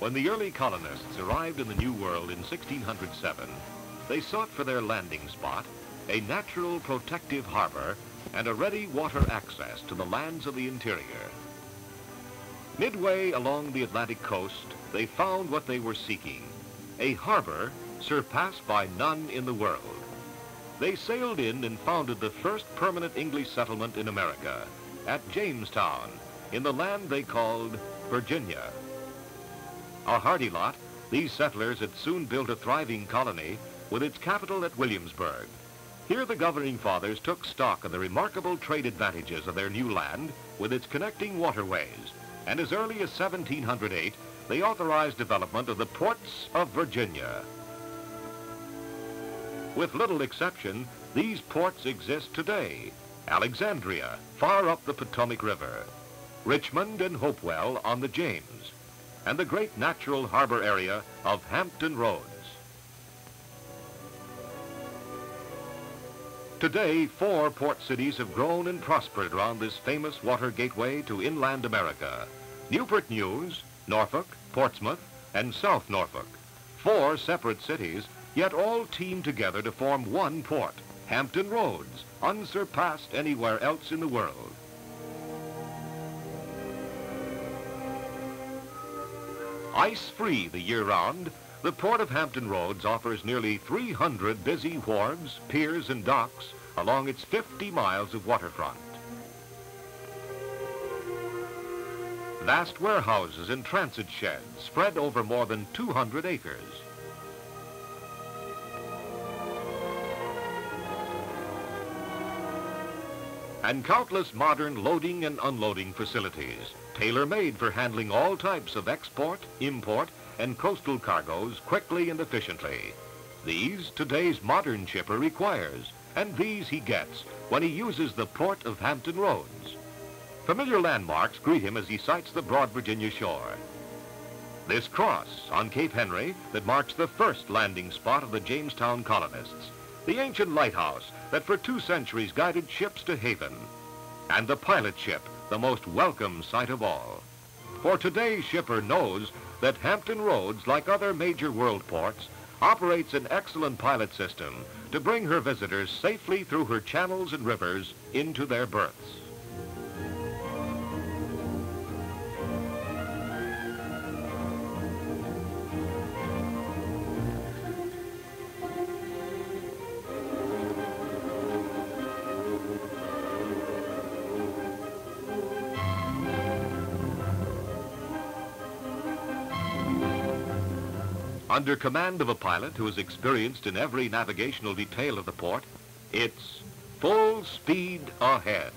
When the early colonists arrived in the New World in 1607, they sought for their landing spot a natural protective harbor and a ready water access to the lands of the interior. Midway along the Atlantic coast, they found what they were seeking, a harbor surpassed by none in the world. They sailed in and founded the first permanent English settlement in America at Jamestown in the land they called Virginia. A hardy lot, these settlers had soon built a thriving colony with its capital at Williamsburg. Here the governing fathers took stock of the remarkable trade advantages of their new land with its connecting waterways, and as early as 1708, they authorized development of the ports of Virginia. With little exception, these ports exist today. Alexandria, far up the Potomac River, Richmond and Hopewell on the James, and the great natural harbor area of Hampton Roads. Today, four port cities have grown and prospered around this famous water gateway to inland America. Newport News, Norfolk, Portsmouth, and South Norfolk. Four separate cities, yet all team together to form one port, Hampton Roads, unsurpassed anywhere else in the world. Ice-free the year round, the Port of Hampton Roads offers nearly 300 busy wharves, piers, and docks along its 50 miles of waterfront. Vast warehouses and transit sheds spread over more than 200 acres. And countless modern loading and unloading facilities tailor-made for handling all types of export, import, and coastal cargoes quickly and efficiently. These today's modern shipper requires, and these he gets when he uses the port of Hampton Roads. Familiar landmarks greet him as he sights the broad Virginia shore. This cross on Cape Henry that marks the first landing spot of the Jamestown colonists, the ancient lighthouse that for two centuries guided ships to haven, and the pilot ship the most welcome sight of all. For today's shipper knows that Hampton Roads, like other major world ports, operates an excellent pilot system to bring her visitors safely through her channels and rivers into their berths. Under command of a pilot who is experienced in every navigational detail of the port, it's full speed ahead.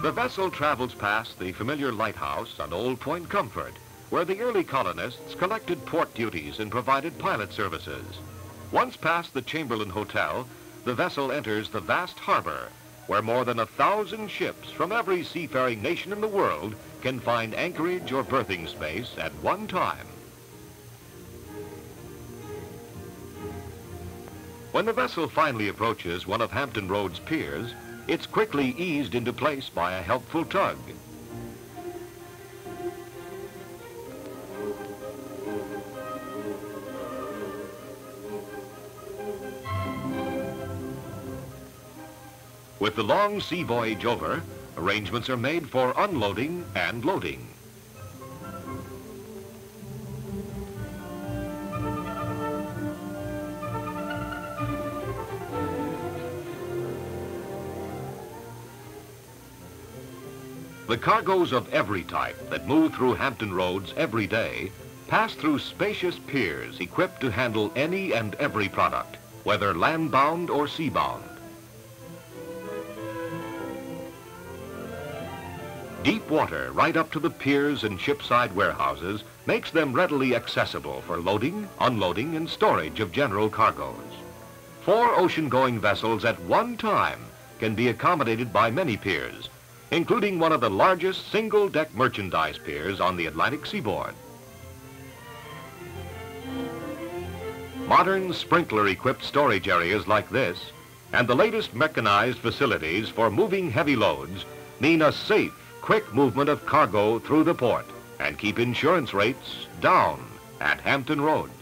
The vessel travels past the familiar lighthouse on Old Point Comfort, where the early colonists collected port duties and provided pilot services. Once past the Chamberlain Hotel, the vessel enters the vast harbor, where more than a thousand ships from every seafaring nation in the world can find anchorage or berthing space at one time. When the vessel finally approaches one of Hampton Roads' piers, it's quickly eased into place by a helpful tug. With the long sea voyage over, arrangements are made for unloading and loading. The cargoes of every type that move through Hampton Roads every day pass through spacious piers equipped to handle any and every product, whether land-bound or sea-bound. Deep water right up to the piers and shipside warehouses makes them readily accessible for loading, unloading, and storage of general cargoes. Four ocean-going vessels at one time can be accommodated by many piers, including one of the largest single-deck merchandise piers on the Atlantic seaboard. Modern sprinkler-equipped storage areas like this and the latest mechanized facilities for moving heavy loads mean a safe quick movement of cargo through the port and keep insurance rates down at Hampton Roads.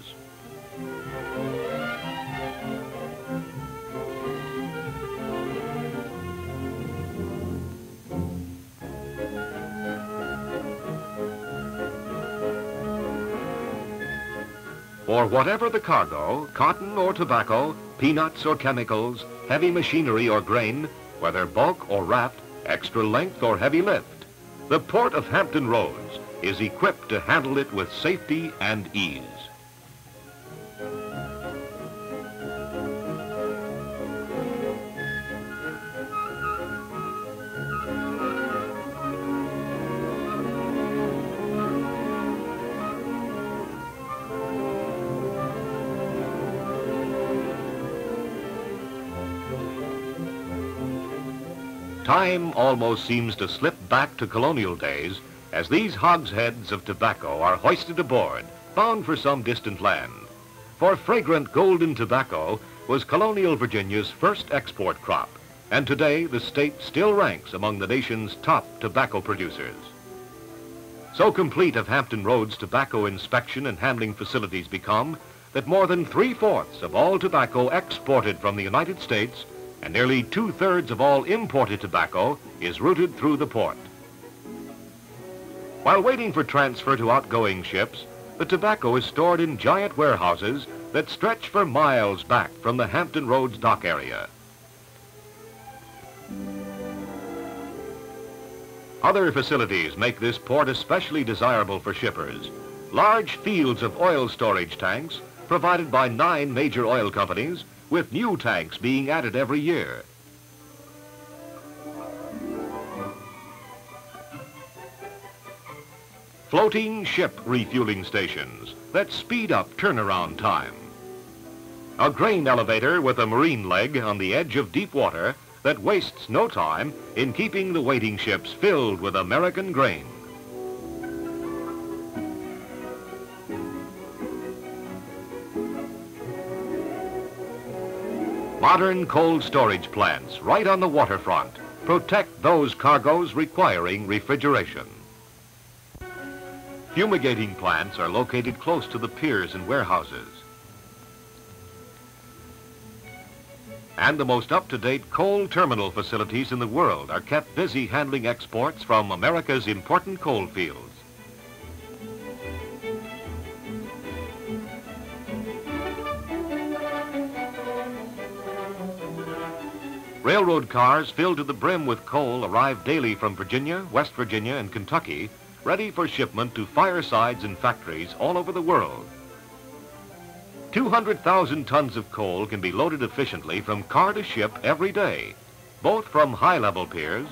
For whatever the cargo, cotton or tobacco, peanuts or chemicals, heavy machinery or grain, whether bulk or raft, extra length or heavy lift, the Port of Hampton Roads is equipped to handle it with safety and ease. Time almost seems to slip back to colonial days as these hogsheads of tobacco are hoisted aboard, bound for some distant land. For fragrant golden tobacco was colonial Virginia's first export crop, and today the state still ranks among the nation's top tobacco producers. So complete have Hampton Roads tobacco inspection and handling facilities become that more than three-fourths of all tobacco exported from the United States and nearly two-thirds of all imported tobacco is routed through the port. While waiting for transfer to outgoing ships, the tobacco is stored in giant warehouses that stretch for miles back from the Hampton Roads dock area. Other facilities make this port especially desirable for shippers. Large fields of oil storage tanks provided by nine major oil companies with new tanks being added every year. Floating ship refueling stations that speed up turnaround time. A grain elevator with a marine leg on the edge of deep water that wastes no time in keeping the waiting ships filled with American grain. Modern cold storage plants right on the waterfront protect those cargoes requiring refrigeration. Fumigating plants are located close to the piers and warehouses. And the most up-to-date coal terminal facilities in the world are kept busy handling exports from America's important coal fields. Railroad cars filled to the brim with coal arrive daily from Virginia, West Virginia, and Kentucky, ready for shipment to firesides and factories all over the world. 200,000 tons of coal can be loaded efficiently from car to ship every day, both from high-level piers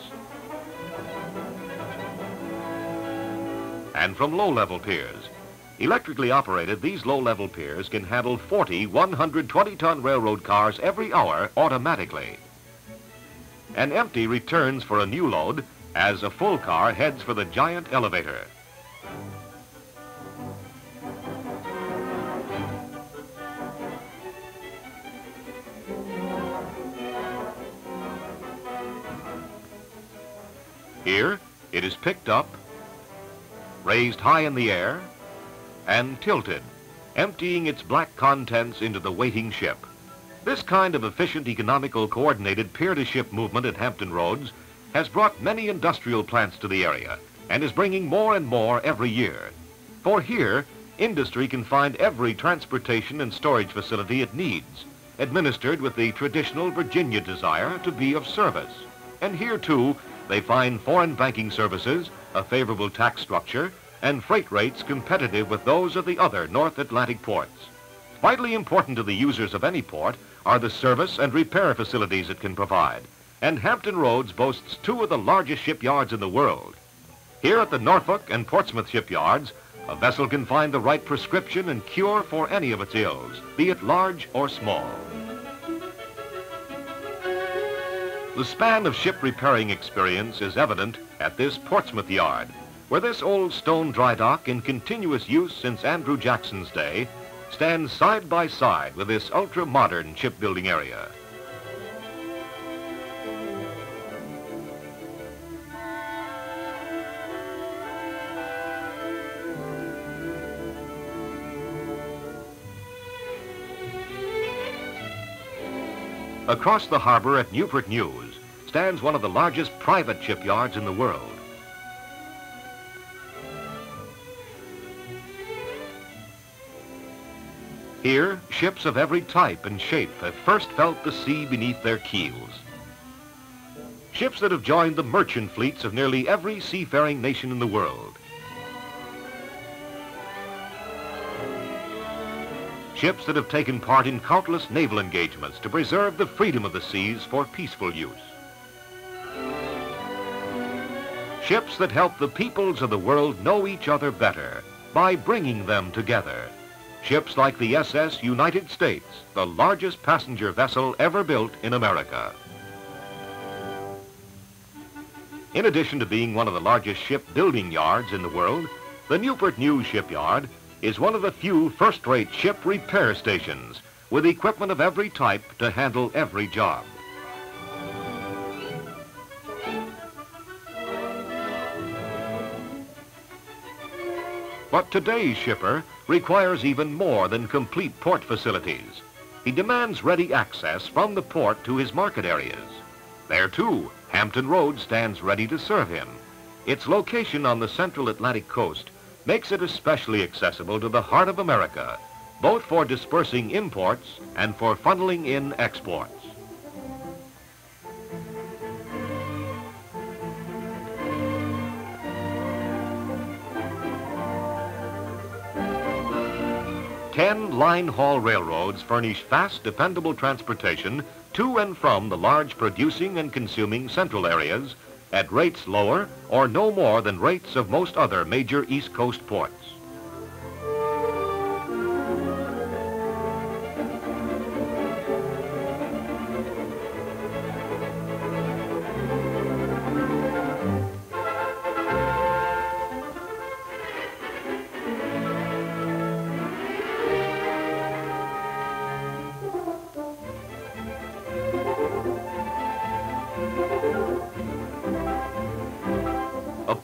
and from low-level piers. Electrically operated, these low-level piers can handle 40 120-ton railroad cars every hour automatically. An empty returns for a new load as a full car heads for the giant elevator. Here, it is picked up, raised high in the air, and tilted, emptying its black contents into the waiting ship. This kind of efficient, economical, coordinated pier-to-ship movement at Hampton Roads has brought many industrial plants to the area and is bringing more and more every year. For here, industry can find every transportation and storage facility it needs, administered with the traditional Virginia desire to be of service. And here, too, they find foreign banking services, a favorable tax structure, and freight rates competitive with those of the other North Atlantic ports. Vitally important to the users of any port are the service and repair facilities it can provide. And Hampton Roads boasts two of the largest shipyards in the world. Here at the Norfolk and Portsmouth shipyards, a vessel can find the right prescription and cure for any of its ills, be it large or small. The span of ship repairing experience is evident at this Portsmouth yard, where this old stone dry dock in continuous use since Andrew Jackson's day stands side by side with this ultra-modern shipbuilding area. Across the harbor at Newport News stands one of the largest private shipyards in the world. Here, ships of every type and shape have first felt the sea beneath their keels. Ships that have joined the merchant fleets of nearly every seafaring nation in the world. Ships that have taken part in countless naval engagements to preserve the freedom of the seas for peaceful use. Ships that help the peoples of the world know each other better by bringing them together. Ships like the SS United States, the largest passenger vessel ever built in America. In addition to being one of the largest shipbuilding yards in the world, the Newport News Shipyard is one of the few first-rate ship repair stations with equipment of every type to handle every job. But today's shipper requires even more than complete port facilities. He demands ready access from the port to his market areas. There, too, Hampton Roads stands ready to serve him. Its location on the central Atlantic coast makes it especially accessible to the heart of America, both for dispersing imports and for funneling in exports. Ten line haul railroads furnish fast, dependable transportation to and from the large producing and consuming central areas at rates lower or no more than rates of most other major East Coast ports.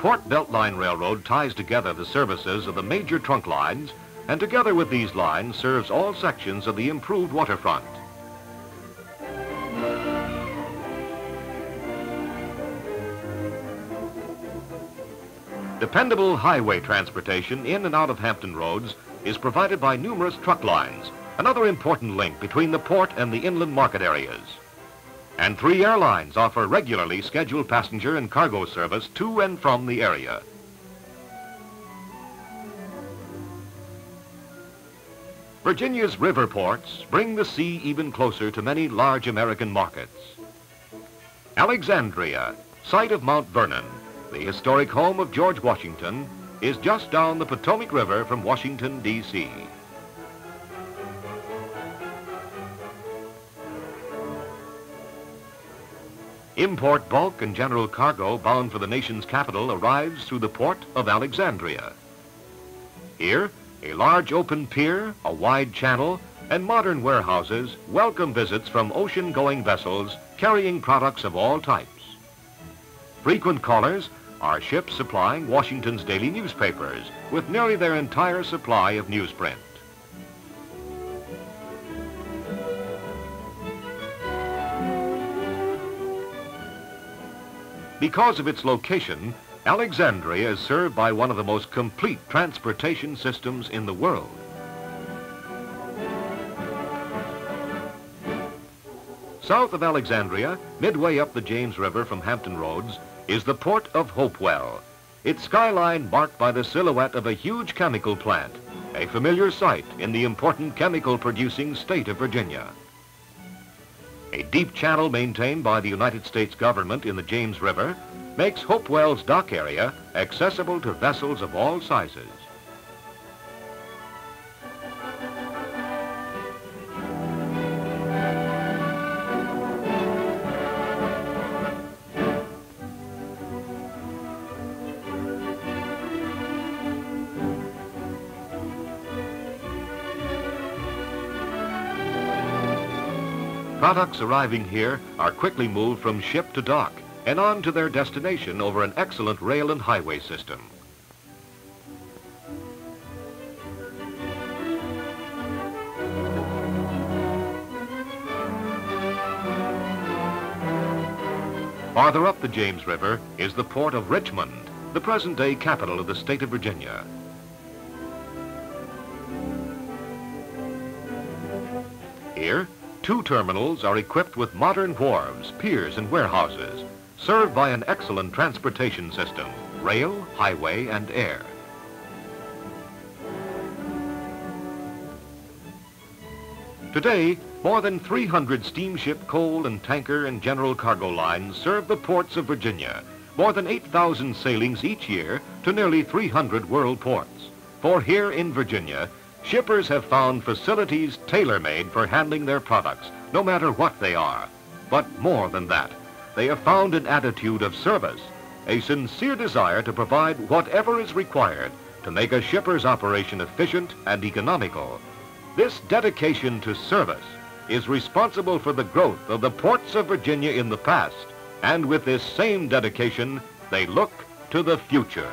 A Port Beltline Railroad ties together the services of the major trunk lines and together with these lines serves all sections of the improved waterfront. Dependable highway transportation in and out of Hampton Roads is provided by numerous truck lines, another important link between the port and the inland market areas. And three airlines offer regularly scheduled passenger and cargo service to and from the area. Virginia's river ports bring the sea even closer to many large American markets. Alexandria, site of Mount Vernon, the historic home of George Washington, is just down the Potomac River from Washington, D.C. Import bulk and general cargo bound for the nation's capital arrives through the port of Alexandria. Here, a large open pier, a wide channel, and modern warehouses welcome visits from ocean-going vessels carrying products of all types. Frequent callers are ships supplying Washington's daily newspapers with nearly their entire supply of newsprint. Because of its location, Alexandria is served by one of the most complete transportation systems in the world. South of Alexandria, midway up the James River from Hampton Roads, is the port of Hopewell. Its skyline marked by the silhouette of a huge chemical plant, a familiar sight in the important chemical producing state of Virginia. A deep channel maintained by the United States government in the James River makes Hopewell's dock area accessible to vessels of all sizes. Products arriving here are quickly moved from ship to dock and on to their destination over an excellent rail and highway system. Farther up the James River is the port of Richmond, the present-day capital of the state of Virginia. Here, two terminals are equipped with modern wharves, piers, and warehouses, served by an excellent transportation system, rail, highway, and air. Today, more than 300 steamship, coal and tanker and general cargo lines serve the ports of Virginia. More than 8,000 sailings each year to nearly 300 world ports. For here in Virginia, shippers have found facilities tailor-made for handling their products, no matter what they are. But more than that, they have found an attitude of service, a sincere desire to provide whatever is required to make a shipper's operation efficient and economical this dedication to service is responsible for the growth of the ports of Virginia in the past, and with this same dedication, they look to the future.